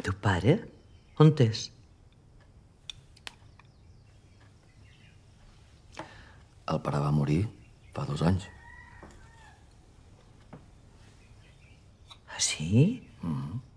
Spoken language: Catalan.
El teu pare? On és? El pare va morir fa dos anys. Ah, sí? Mm -hmm.